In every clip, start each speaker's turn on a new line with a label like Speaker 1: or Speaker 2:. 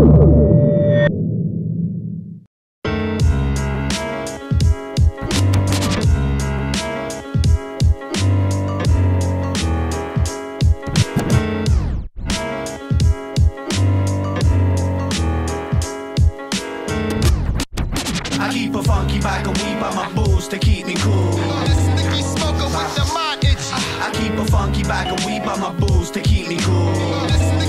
Speaker 1: I keep a funky bag of weed by my balls to keep me cool.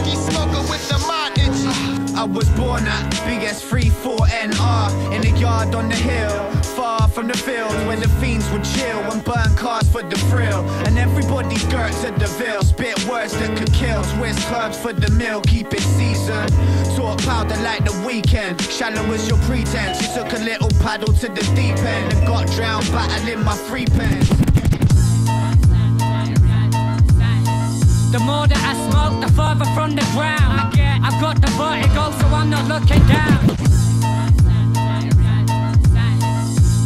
Speaker 1: I was born at Big S34NR in the yard on the hill, far from the field where the fiends would chill and burn cars for the thrill. And everybody's girt to the veil, spit words that could kill, twist clubs for the mill, keep it seasoned. Talk powder like the weekend, shallow as your pretense. You took a little paddle to the deep end and got drowned battling my three pence.
Speaker 2: The more that I smoke, the further from the ground got the vertigo, so I'm not looking down.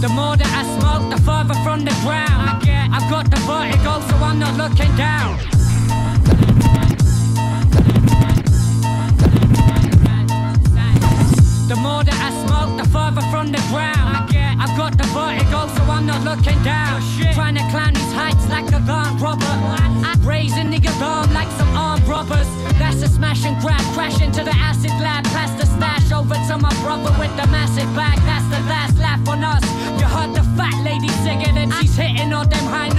Speaker 2: The more that I smoke, the further from the ground I get. I've got the vertigo, so I'm not looking down. The more that I smoke, the further from the ground I get. I've got the vertigo, so I'm not looking down. Trying to climb these heights like a gun robber. Raising the alarm like some armed that's a smash and grab. Crash into the acid lab. Pass the stash over to my brother with the massive bag. That's the last laugh on us. You heard the fat lady singing and she's hitting all them high